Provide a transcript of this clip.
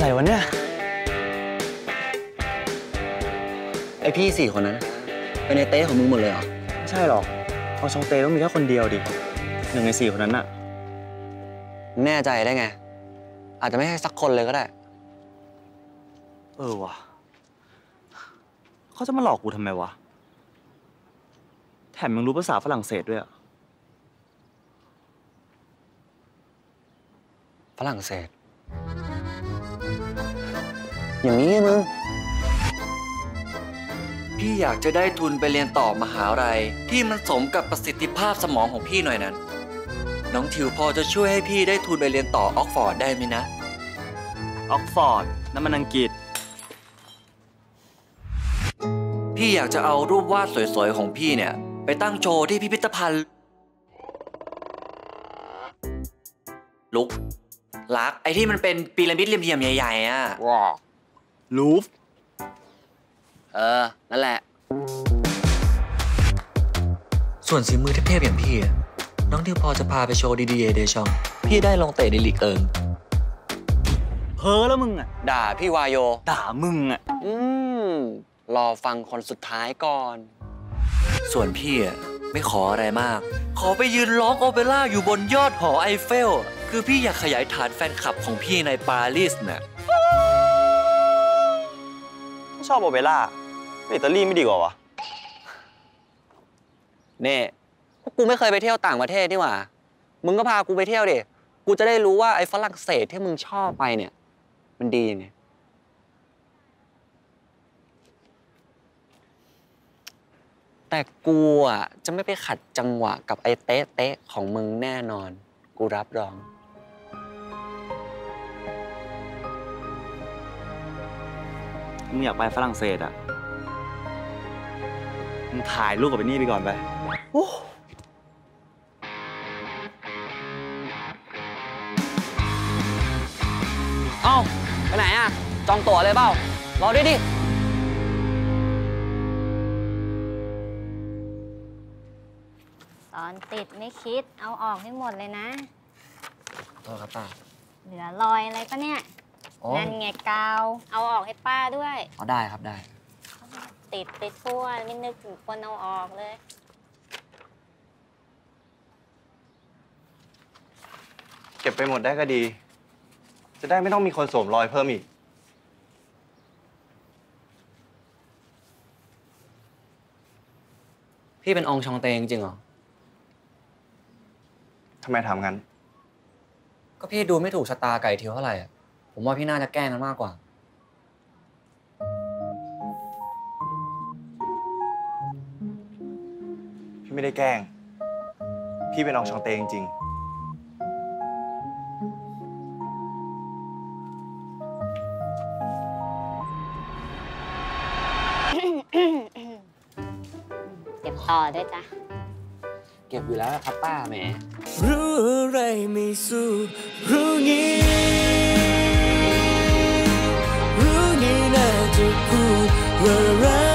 อะไรวะเนี่ย ไอพี่สี่คนนั้นเป็นไอเต้ของมึงหมดเลยเหรอ ไม่ใช่หรอกอองชองเตต้องมีแค่คนเดียวดิหนึ่งในสี่คนนั้นน่ะ แน่ใจได้ไง อาจจะไม่ใช่สักคนเลยก็ได้ เออวะเขาจะมาหลอกกูทำไมวะ แถมยังรู้ภาษาฝรั่งเศสด้วยอะฝรั่งเศส อย่างนี้ไงมึง พี่อยากจะได้ทุนไปเรียนต่อมหาลัยที่มันสมกับประสิทธิภาพสมองของพี่หน่อยนั้น น้องทิวพอจะช่วยให้พี่ได้ทุนไปเรียนต่อออกฟอร์ดได้ไหมนะ ออกฟอร์ดนั่นมันอังกฤษ พี่อยากจะเอารูปวาดสวยๆของพี่เนี่ย ไปตั้งโชว์ที่พิพิธภัณฑ์ลุกลัก ไอ้ที่มันเป็นพีระมิดเหลี่ยมๆใหญ่ๆอะ ลูฟ เออ นั่นแหละ ส่วนสีมือเทพๆอย่างพี่อะน้องทิวพอจะพาไปโชว์ดีๆเดชอง พี่ได้ลงเตะในลีกเอิงเพ้อแล้วมึงอะด่าพี่วายโย ด่ามึงอะอืม รอฟังคนสุดท้ายก่อน ส่วนพี่อะไม่ขออะไรมาก ขอไปยืนร้องโอเปร่าอยู่บนยอดหอไอเฟล คือพี่อยากขยายฐานแฟนคลับของพี่ในปารีสน่ะถ้า ชอบโอเปร่าไปอิตาลีไม่ดีกว่าวะเน่พวกกูไม่เคยไปเที่ยวต่างประเทศนี่หว่า มึงก็พากูไปเที่ยวดิ กูจะได้รู้ว่าไอ้ฝรั่งเศสที่มึงชอบไปเนี่ย มันดีเนี่ยแต่กูอะจะไม่ไปขัดจังหวะกับไอ้เต๊ะเต๊ะของมึงแน่นอน กูรับรอง มึงอยากไปฝรั่งเศสอะมึงถ่ายรูปกับไอ้นี่ไปก่อนไปเอ้าไปไหนอะ จองตั๋วเลยเปล่า รอด้วยดิตอนติดไม่คิดเอาออกให้หมดเลยนะ โทษครับป้า เหลือรอยอะไรปะเนี่ย อ๋อ นั่นไงกาว เอาออกให้ป้าด้วย อ๋อได้ครับได้ ติดไปทั่วไม่นึกถึงคนเอาออกเลย เก็บไปหมดได้ก็ดี จะได้ไม่ต้องมีคนสวมรอยเพิ่มอีก พี่เป็นองค์ชองเตงจริงเหรอ ทำไมถามงั้น ก็พี่ดูไม่ถูกชะตาไก่เทียวเท่าไหร่อะ ผมว่าพี่น่าจะแกล้งกันมากกว่า พี่ไม่ได้แกล้ง พี่เป็นน้องชองเตจริงเก็บต่อด้วยจ้ะ เก็บอยู่แล้วครับป้าแหม รู้อะไร We're.